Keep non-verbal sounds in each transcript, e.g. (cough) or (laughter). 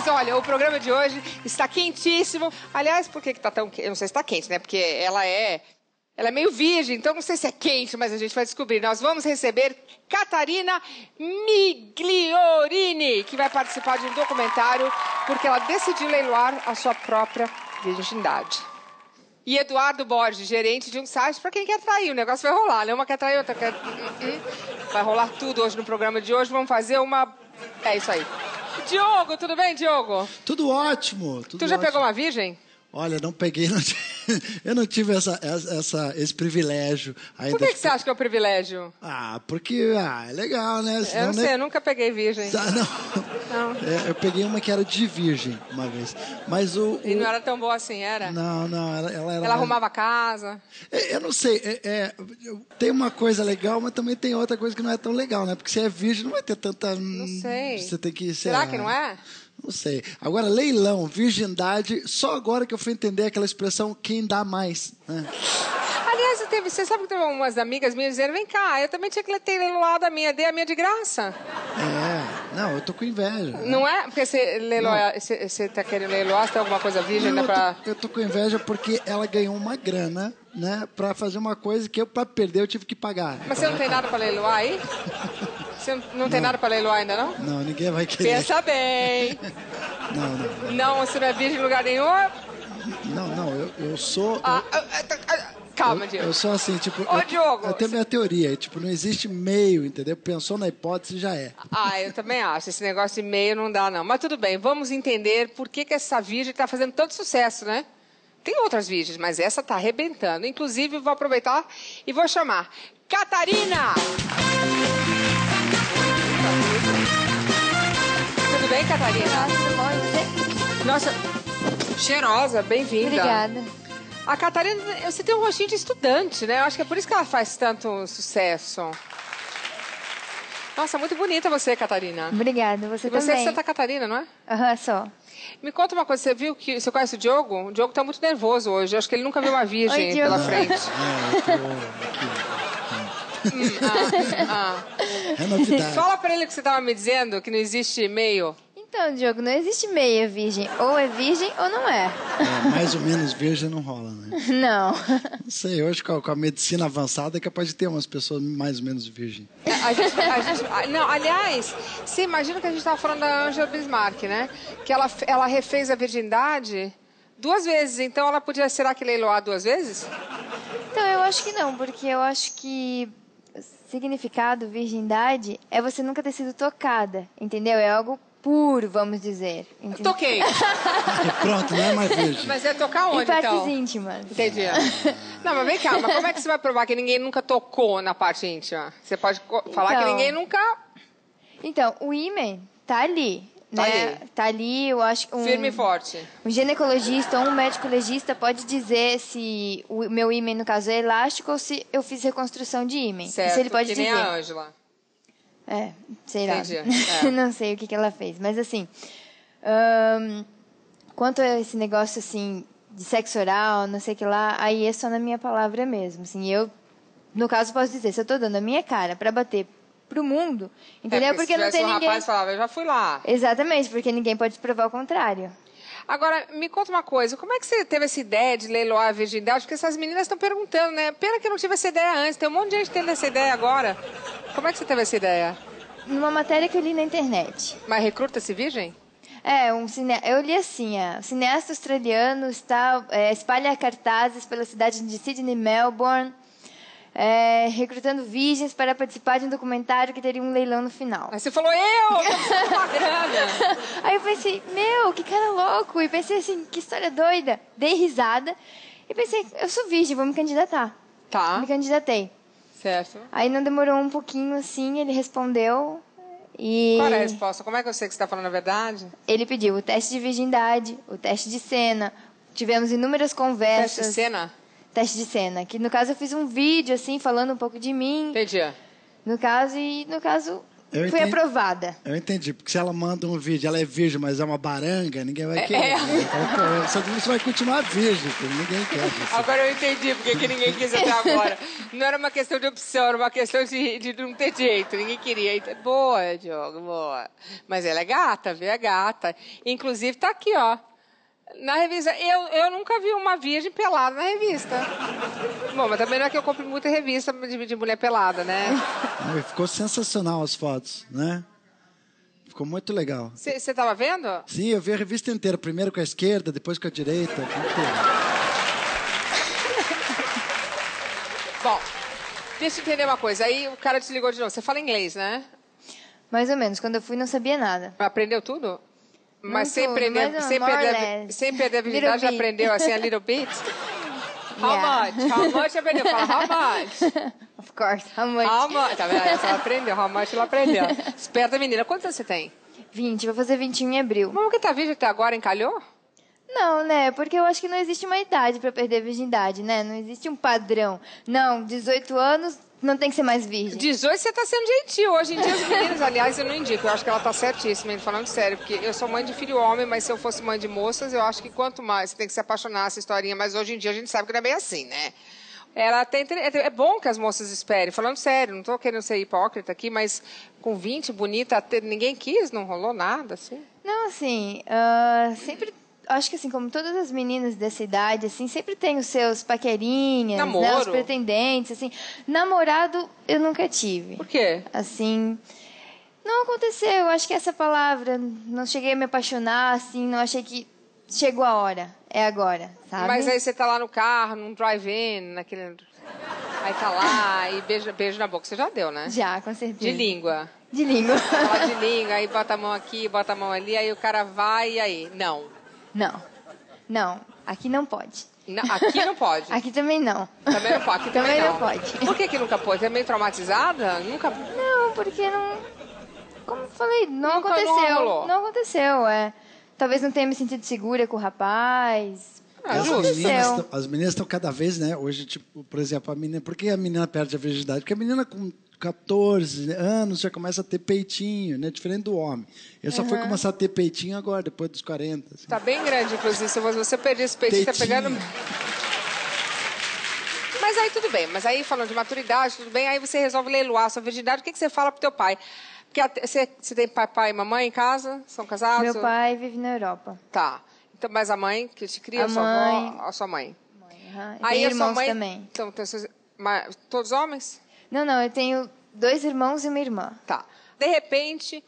Mas olha, o programa de hoje está quentíssimo. Aliás, por que, que tá tão quente? Eu não sei se está quente, né? Porque ela é. Ela é meio virgem, então não sei se é quente, mas a gente vai descobrir. Nós vamos receber Catarina Migliorini, que vai participar de um documentário, porque ela decidiu leiloar a sua própria virgindade. E Eduardo Borges, gerente de um site para quem quer trair. O negócio vai rolar, né? Uma quer trair, outra quer. Vai rolar tudo hoje no programa de hoje. Vamos fazer uma. É isso aí. Diogo, tudo bem, Diogo? Tudo ótimo. Tudo tu já ótimo. pegou uma virgem? Olha, não peguei, não (laughs) eu não tive essa, essa, esse privilégio ainda. Por que, que você acha que é um privilégio? Ah, porque ah, é legal, né? Eu Senão, não né? sei, eu nunca peguei virgem. Ah, não. (laughs) Não. É, eu peguei uma que era de virgem uma vez. Mas o. E o- não era tão boa assim, era? Não, não, ela, ela. Ela mais- arrumava a casa. É, Eu não sei, é, é, eu- tem uma coisa legal, mas também tem outra coisa que não é tão legal, né? Porque se é virgem, não vai ter tanta. Não sei. Você tem que. Será que não é? Não sei. Agora, leilão, virgindade, só agora que eu fui entender aquela expressão quem dá mais. Né? Aliás, teve- você sabe que teve umas amigas minhas dizendo: vem cá, eu também tinha que ter leiloado a minha, dei a minha de graça. É, não, eu tô com inveja. Não é? Porque você leiloa, você, você tá querendo leiloar, você tem alguma coisa virgem, Não, eu, tô, eu tô com inveja porque ela ganhou uma grana, né? Pra fazer uma coisa que eu, pra perder, eu tive que pagar. Mas você não tem nada pra leiloar aí? (laughs) Você não, não tem nada pra leiloar ainda, não? Não, ninguém vai querer. Pensa bem. (laughs) Não, não, Não, você não é virgem em lugar nenhum. não, não, eu, eu sou. Ah, ah, ah, ah, calma, eu, Diogo. eu sou assim, tipo. Ô, eu, Diogo, Eu tenho minha teoria, tipo, não existe meio, entendeu? Pensou na hipótese, já é. Ah, eu também acho. Esse negócio de meio não dá, não. Mas tudo bem, vamos entender por que, que essa virgem está fazendo tanto sucesso, né? Tem outras virgens, mas essa tá arrebentando. Inclusive, vou aproveitar e vou chamar Catarina! Bem, Catarina? Tudo bom? Você? Nossa, cheirosa, bem-vinda. Obrigada. A Catarina, você tem um rostinho de estudante, né? Eu acho que é por isso que ela faz tanto sucesso. Nossa, muito bonita você, Catarina. Obrigada. Você, E você é de também. Santa Catarina, não é? Aham, só. Me conta uma coisa, você viu que. Você conhece o Diogo? O Diogo tá muito nervoso hoje. Eu acho que ele nunca viu uma virgem Oi, pela frente. (laughs) É, eu tô aqui. Ah. É novidade. Fala pra ele que você tava me dizendo que não existe e-mail. Então, Diogo, não existe meia virgem. Ou é virgem ou não é. É, mais ou menos virgem não rola, né? (laughs) Não. Não sei, hoje com a, com a medicina avançada é capaz de ter umas pessoas mais ou menos virgem. A gente, a gente- a- não, aliás, você imagina que a gente estava falando da Angela Bismarck, né? Que ela, ela refez a virgindade duas vezes. Então ela podia, será que leiloar duas vezes? Então, eu acho que não, porque eu acho que significado virgindade é você nunca ter sido tocada, entendeu? É algo puro, vamos dizer. entendeu? Toquei. E (laughs) pronto, não é mais virgem. Mas é tocar Em onde, partes então? íntimas. Entendi. (laughs) Não, mas vem cá, mas como é que você vai provar que ninguém nunca tocou na parte íntima? Você pode falar que Então. ninguém nunca. Então, o ímen tá ali. Tá né? ali. Tá ali, eu acho que um, Firme e forte. um ginecologista ou um médico legista pode dizer se o meu ímen, no caso, é elástico ou se eu fiz reconstrução de ímen. Certo. Isso ele pode que dizer. nem a Ângela. É, sei lá. (laughs) É. não sei o que, que ela fez. Mas assim, quanto a esse negócio assim de sexo oral, não sei o que lá, aí é só na minha palavra mesmo. Assim, eu, no caso, posso dizer, se eu tô dando a minha cara pra bater pro mundo, entendeu? É, porque se não tem um ninguém. rapaz falava, eu já fui lá. Exatamente, porque ninguém pode provar o contrário. Agora, me conta uma coisa, como é que você teve essa ideia de leiloar a virgindade? Porque essas meninas estão perguntando, né? Pena que eu não tive essa ideia antes, tem um monte de gente tendo essa ideia agora. Como é que você teve essa ideia? Numa matéria que eu li na internet. Mas recruta-se virgem? É, um cine... eu li assim, é, o cineasta australiano está, é, espalha cartazes pela cidade de Sydney e Melbourne, é, recrutando virgens para participar de um documentário que teria um leilão no final. Aí você falou, eu, uma (laughs) grana. Aí eu pensei, meu, que cara louco! E pensei assim, que história doida. Dei risada e pensei, eu sou virgem, vou me candidatar. Tá, Me candidatei. certo. Aí não demorou um pouquinho assim, ele respondeu e Qual é a resposta? Como é que eu sei que você está falando a verdade? ele pediu o teste de virgindade, o teste de cena. Tivemos inúmeras conversas. Teste de cena? Teste de cena. Que no caso eu fiz um vídeo assim falando um pouco de mim. Entendi. No caso e no caso Eu fui entendi. aprovada. Eu entendi, porque se ela manda um vídeo, ela é virgem, mas é uma baranga, ninguém vai querer. é. Então, Só que você vai continuar virgem, porque ninguém quer. Agora eu entendi porque que ninguém quis até agora. Não era uma questão de opção, era uma questão de, de não ter jeito. Ninguém queria. Então, Boa, Diogo, boa. Mas ela é gata, viu? É gata. Inclusive, tá aqui, ó. Na revista. Eu, eu nunca vi uma virgem pelada na revista. Bom, mas também não é que eu compre muita revista de, de mulher pelada, né? Não, Ficou sensacional as fotos, né? Ficou muito legal. Você tava vendo? Sim, eu vi a revista inteira. Primeiro com a esquerda, depois com a direita. (laughs) Bom, deixa eu entender uma coisa. Aí o cara desligou de novo. Você fala inglês, né? Mais ou menos. Quando eu fui, não sabia nada. Aprendeu tudo? Mas sem tudo, perder, mas, sem, perder, sem perder a virgindade, já aprendeu assim a (laughs) little bit? How Yeah. much? How much aprendeu? Fala how much? (laughs) Of course. How much? How much? Tá vendo? Essa ela aprendeu. How much ela aprendeu. (laughs) Esperta menina. Quantos você tem? 20. Vou fazer 21 em abril. Por que tá virgem até agora, encalhou? Não, né? Porque eu acho que não existe uma idade pra perder a virgindade, né? Não existe um padrão. Não, 18 anos não tem que ser mais virgem. 18 você tá sendo gentil. Hoje em dia as meninas, aliás, eu não indico. Eu acho que ela tá certíssima, falando sério. Porque eu sou mãe de filho homem, mas se eu fosse mãe de moças, eu acho que quanto mais você tem que se apaixonar essa historinha. Mas hoje em dia a gente sabe que não é bem assim, né? Ela tem, é bom que as moças esperem. Falando sério, não tô querendo ser hipócrita aqui, mas com 20, bonita, ninguém quis, não rolou nada, assim. Não, assim, ah, sempre. Acho que assim, como todas as meninas dessa idade, assim, sempre tem os seus paquerinhas, né? Os pretendentes, assim. Namorado eu nunca tive. Por quê? Assim. Não aconteceu, eu acho que essa palavra. Não cheguei a me apaixonar, assim, não achei que chegou a hora. É agora, sabe? Mas aí você tá lá no carro, num drive-in, naquele. Aí tá lá e beija, beijo na boca. Você já deu, né? Já, com certeza. De língua. De língua. Fala de língua, aí bota a mão aqui, bota a mão ali, aí o cara vai e aí? Não. Não. Não. Aqui não pode. Não, aqui não pode. (laughs) Aqui também não. Também não pode. Aqui também, Também não. não pode. Por que, que nunca pôde? É meio traumatizada? Nunca. Não, porque não. Como eu falei, não Nunca- não aconteceu. rolou. Não, aconteceu, é. Talvez não tenha me sentido segura com o rapaz. Ah, as, meninas tão, as meninas estão cada vez, né? Hoje, tipo, por exemplo, a menina. Por que a menina perde a virgindade? Porque a menina com 14 anos já começa a ter peitinho, né? Diferente do homem. Eu só fui começar a ter peitinho agora, depois dos 40. assim. Tá bem grande, inclusive. Se você perder esse peitinho, tá Peitinho. pegando. (laughs) Mas aí tudo bem. Mas aí, falando de maturidade, tudo bem. Aí você resolve leiloar a sua virgindade. O que, que você fala pro teu pai? Porque você, você tem papai e mamãe em casa? São casados? Meu pai vive na Europa. Tá. Então, mas a mãe que te cria, A a sua mãe. avó, a sua mãe. Aham. E Aí a sua irmãos mãe. também. Então, tem seus- mas todos homens? Não, não, eu tenho dois irmãos e uma irmã. Tá. De repente,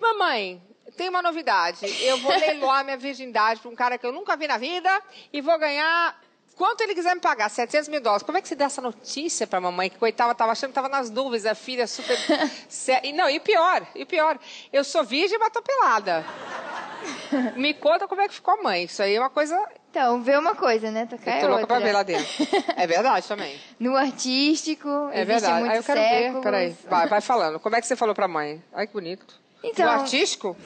mamãe, tem uma novidade. Eu vou leiloar minha virgindade para um cara que eu nunca vi na vida e vou ganhar quanto ele quiser me pagar, 700 mil dólares. Como é que você dá essa notícia para mamãe? Que coitada, tava achando que tava nas nuvens, a filha super... (laughs) e não, e pior, e pior, eu sou virgem, mas tô pelada. (laughs) Me conta como é que ficou a mãe. Isso aí é uma coisa... Então, vê uma coisa, né? Tocar Eu é tô louca outra. pra ver lá dentro. (laughs) É verdade também. No artístico, É verdade. Aí eu quero séculos. ver. Peraí. Vai, vai falando. Como é que você falou pra mãe? Ai, que bonito. Então- No artístico?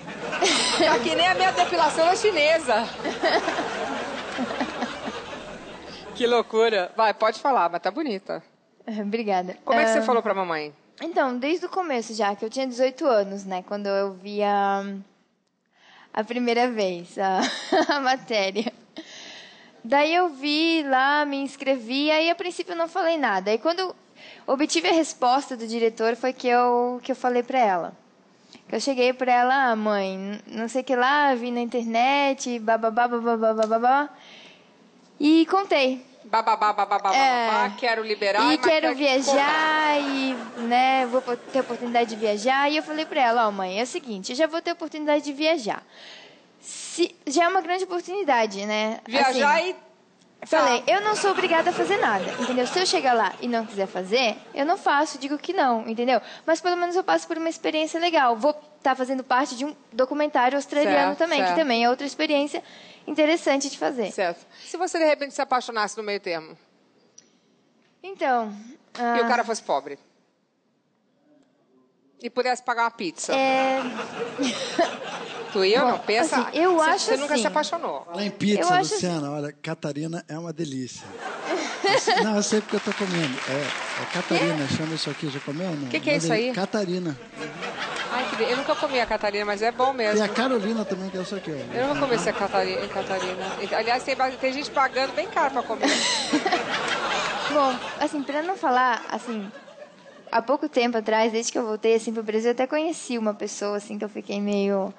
tá que nem a minha depilação é chinesa. (laughs) que loucura. Vai, pode falar, mas tá bonita. Obrigada. Como é que você Ah, falou pra mamãe? Então, desde o começo já, que eu tinha 18 anos, né? Quando eu vi a, primeira vez a, (laughs) a matéria. Daí eu vi lá, me inscrevi, aí a princípio eu não falei nada. Aí quando obtive a resposta do diretor foi que eu, que eu falei pra ela. Que eu cheguei pra ela, ah, mãe, não sei o que lá, vi na internet, bababá, bababá, bababá. E contei. Bababá, bababá, É. bababá, quero liberar. E quero quer que viajar e, né, vou ter oportunidade de viajar. E eu falei pra ela, ó, mãe, é o seguinte, eu já vou ter oportunidade de viajar. Se, já é uma grande oportunidade, né? Viajar Assim, e... Falei, eu não sou obrigada a fazer nada, entendeu? Se eu chegar lá e não quiser fazer, eu não faço, digo que não, entendeu? Mas pelo menos eu passo por uma experiência legal. Vou estar fazendo parte de um documentário australiano Certo, também, certo. que também é outra experiência interessante de fazer. Certo. Se você, de repente, se apaixonasse no meio termo Então, e o ah, cara fosse pobre? E pudesse pagar uma pizza? é... (laughs) Tu ia ou não? Pensa. assim, eu você, acho você nunca assim- se apaixonou. Fala em pizza, Eu acho Luciana, olha, Catarina é uma delícia. não, eu sei porque eu tô comendo. É, é Catarina, chama isso aqui, já comeu ou não? Que que é isso aí? Catarina. Que Eu nunca comi a Catarina, mas é bom mesmo. E a Carolina também, que é isso aqui. ó. Eu não vou comer essa Catarina. Catarina. Aliás, tem, tem gente pagando bem caro pra comer. (laughs) Bom, assim, pra não falar, assim, há pouco tempo atrás, desde que eu voltei assim pro Brasil, eu até conheci uma pessoa assim que eu fiquei meio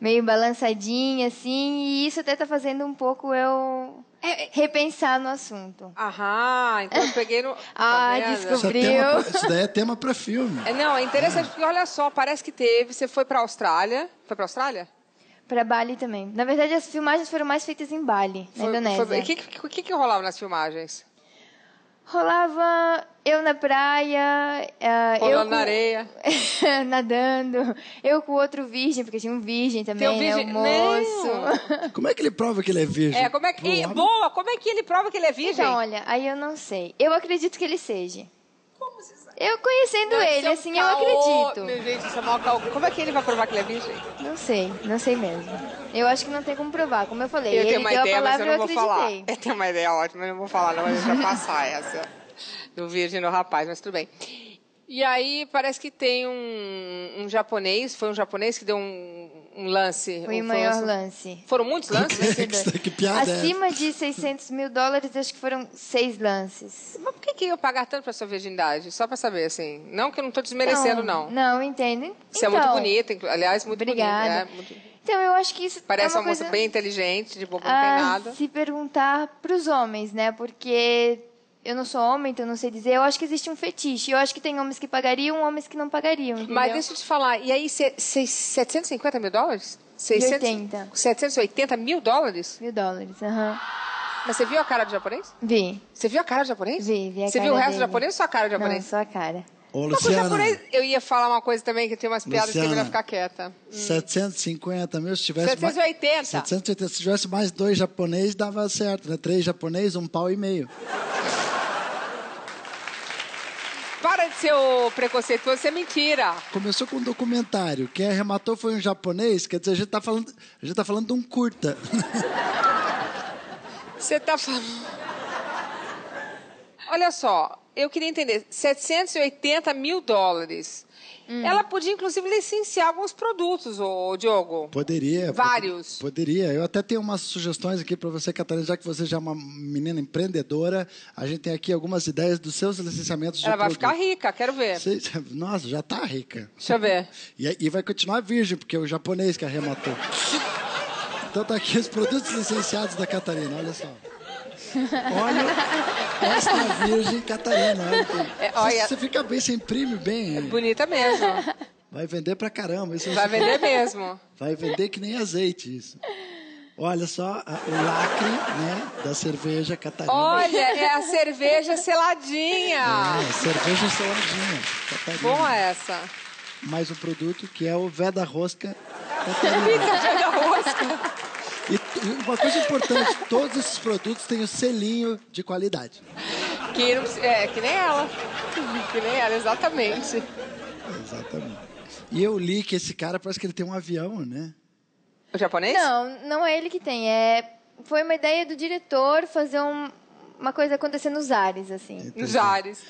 meio balançadinha assim, e isso até tá fazendo um pouco eu repensar no assunto. Aham, então eu peguei no. (laughs) Ah, Tá vendo? Isso, é descobriu. tema pra- isso daí é tema para filme. É, não, é interessante porque olha só, parece que teve. Você foi pra Austrália. Foi pra Austrália? Pra Bali também. Na verdade, as filmagens foram mais feitas em Bali, na Foi- Indonésia. foi- O que, que, que, que rolava nas filmagens? Rolava eu na praia, eh, eu Rolando com- na areia. (laughs) nadando, eu com outro virgem, porque tinha um virgem também, Tem um virgem- né, um moço. Como é que ele prova que ele é virgem? É, como é que. Boa, como é que ele prova que ele é virgem? Então, olha, aí eu não sei. Eu acredito que ele seja. Eu conhecendo Deve ele, um assim, eu caô. acredito. Meu gente, isso é maior caô. Como é que ele vai provar que ele é virgem? Não sei, não sei mesmo. Eu acho que não tem como provar, como eu falei. Eu ele tenho uma ideia, mas eu não vou falar. Eu tenho uma ideia ótima, mas não vou falar, não, mas deixa passar (laughs) essa. Do virgem no rapaz, mas tudo bem. E aí parece que tem um, um japonês, foi um japonês que deu um, um lance. Foi um- o maior lance. Foram muitos lances? Que, que piada é Acima de 600 mil dólares, acho que foram seis lances. Mas por que, que eu pagar tanto pra sua virgindade? Só pra saber, assim. Não que eu não tô desmerecendo, não. Não, entendo. Você então, é muito bonita, inclu- aliás, muito Obrigada. bonita. é, muito- Então, eu acho que isso Parece é uma, uma, moça coisa bem inteligente, de boa, não tem nada. se perguntar pros homens, né? Porque eu não sou homem, então não sei dizer. Eu acho que existe um fetiche. Eu acho que tem homens que pagariam, homens que não pagariam, entendeu? Mas deixa eu te falar, e aí, cê- cê- 750 mil dólares? 600, 80. 780 mil dólares? Mil dólares, aham. Mas você viu a cara do japonês? Vi, Você viu a cara do japonês? vi, vi a Você cara viu o resto do dele. japonês ou só a cara do Não, japonês? só a cara. Ô, Mas o Luciana, japonês, eu ia falar uma coisa também, que tem umas piadas que eu ia Luciana. ficar quieta. 750 mil, se tivesse 780. mais... 780. Se tivesse mais dois japoneses, dava certo, né? Três japoneses, um pau e meio. Para de ser o preconceituoso, isso é mentira. Começou com um documentário. Quem arrematou foi um japonês, quer dizer, a gente tá falando, a gente tá falando de um curta. Você tá falando. Olha só, eu queria entender: 780 mil dólares. Hum. Ela podia, inclusive, licenciar alguns produtos, ô Diogo. Poderia. Vários. Poderia. Eu até tenho umas sugestões aqui para você, Catarina, já que você já é uma menina empreendedora. A gente tem aqui algumas ideias dos seus licenciamentos de Ela vai produto. ficar rica, quero ver. Você- (laughs) Nossa, já tá rica. Deixa eu ver. (laughs) E, e vai continuar virgem, porque é o japonês que arrematou. (laughs) Então tá aqui os produtos licenciados da Catarina, olha só. Olha, esta é a virgem Catarina. É, você, olha- você fica bem, você imprime bem. Bonita mesmo. Vai vender pra caramba. Isso Vai vender mesmo. Vai vender que nem azeite isso. Olha só a- o lacre né, da cerveja Catarina. Olha, é a cerveja seladinha. É, cerveja seladinha. Catarina. Bom essa. Mais um produto que é o Veda Rosca (laughs) Catarina. Pega rosca. E, uma coisa importante, todos esses produtos têm o selinho de qualidade. Que, não é, que nem ela. (laughs) Que nem ela, exatamente. Exatamente. E eu li que esse cara parece que ele tem um avião, né? O japonês? Não, não é ele que tem. É, foi uma ideia do diretor fazer um- uma coisa acontecer nos ares, assim. Nos ares.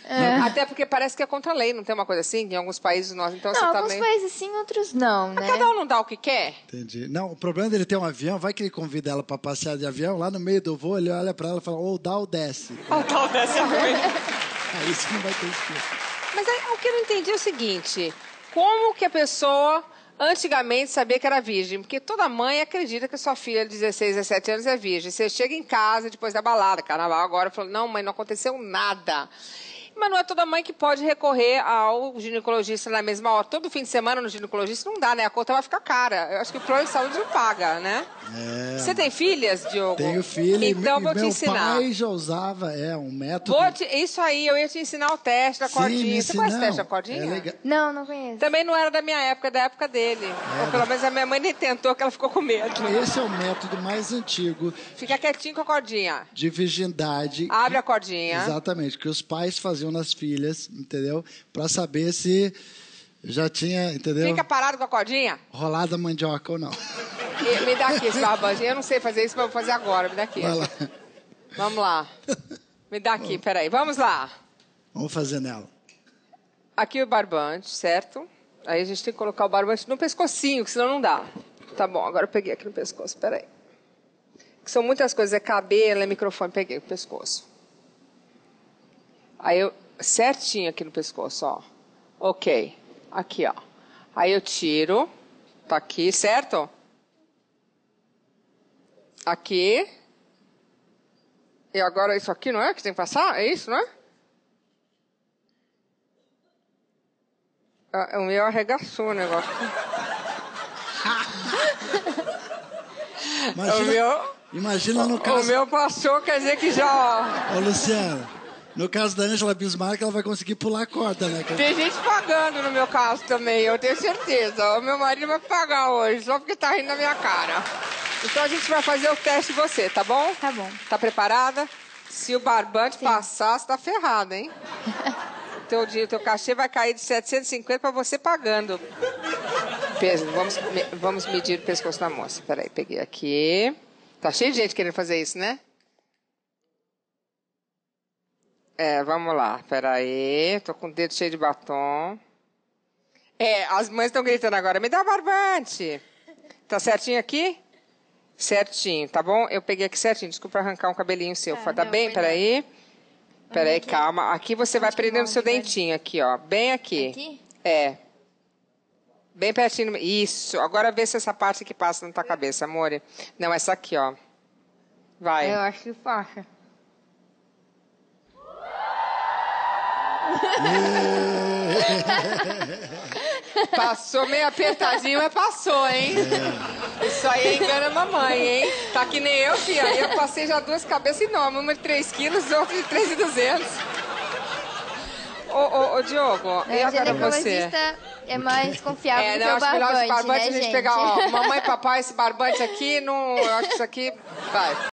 Até porque parece que é contra a lei, não tem uma coisa assim? Em alguns países nós, então Não, você alguns também. países sim, outros não, né? Cada um não dá o que quer? Entendi. Não, o problema dele ter um avião, vai que ele convida ela para passear de avião, lá no meio do voo, ele olha para ela e fala, ou dá ou desce. (laughs) O tal dessa ruim. Aí você não vai ter esquema. Mas aí, o que eu não entendi é o seguinte: como que a pessoa antigamente sabia que era virgem? Porque toda mãe acredita que sua filha de 16, 17 anos é virgem. Você chega em casa depois da balada, carnaval agora, fala: não, mãe, não aconteceu nada. Mas não é toda mãe que pode recorrer ao ginecologista na mesma hora. Todo fim de semana no ginecologista não dá, né? A conta vai ficar cara. Eu acho que o plano de saúde não paga, né? É. Você tem filhas, Diogo? Tenho filho e Então me- vou te meu ensinar. pai já usava, é, um método. Vou te- Isso aí, eu ia te ensinar o teste da Sim, cordinha. Você conhece o teste da cordinha? É legal. Não, não conheço. Também não era da minha época, é da época dele. Ou pelo menos a minha mãe nem tentou, que ela ficou com medo. Esse é o método mais antigo Fica quietinho com a cordinha. de virgindade. Abre a cordinha. Exatamente, que os pais faziam nas filhas, entendeu? Para saber se já tinha, entendeu? Fica parado com a cordinha. Rolado a mandioca ou não. Me dá aqui esse barbante. Eu não sei fazer isso, mas vou fazer agora. Me dá aqui. Lá. Vamos lá. Me dá aqui, peraí. Vamos lá. Vamos fazer nela. Aqui o barbante, certo? Aí a gente tem que colocar o barbante no pescocinho, que senão não dá. Tá bom, agora eu peguei aqui no pescoço, peraí. Que são muitas coisas, é cabelo, é microfone, peguei o pescoço. Aí eu, certinho aqui no pescoço, ó. Ok. Aqui, ó. Aí eu tiro. Tá aqui, certo? Aqui. E agora isso aqui, não é? Que tem que passar? É isso, não é? Ah, O meu arregaçou o negócio. (laughs) O Imagina, meu, imagina no o caso. meu passou, quer dizer que já. Ô, Luciano, no caso da Angela Bismarck, ela vai conseguir pular a corda, né? Tem gente pagando no meu caso também, eu tenho certeza. O meu marido vai pagar hoje, só porque tá rindo na minha cara. Então a gente vai fazer o teste de você, tá bom? Tá bom. Tá preparada? Se o barbante passar, você tá ferrada, hein? (laughs) teu, dia- teu cachê vai cair de 750 para você pagando. Peso, vamos, vamos medir o pescoço da moça. Peraí, peguei aqui. Tá cheio de gente querendo fazer isso, né? É, vamos lá. Peraí. Tô com o dedo cheio de batom. É, as mães estão gritando agora. Me dá barbante. Tá certinho aqui? Certinho, tá bom? Eu peguei aqui certinho. Desculpa arrancar um cabelinho seu. Tá, Tá, não, bem? Peraí. Peraí, calma. Aqui você vai Onde vai? seu dentinho, aqui, ó. Bem aqui. Aqui? É. Bem pertinho. no- Isso. Agora vê se essa parte que passa na tua cabeça, amor. Não, essa aqui, ó. Vai. Eu acho que passa. (laughs) Passou meio apertadinho, mas passou, hein? Isso aí engana a mamãe, hein? Tá que nem eu, filha. Eu passei já duas cabeças enormes, uma de 3 quilos, outra de 3,200. Ô, ô, ô, Diogo, e O agora você? é mais confiável É, não, que o acho melhor barbante, esse barbante né, a gente gente? pegar, ó, mamãe e papai, esse barbante aqui, não, eu acho que isso aqui vai.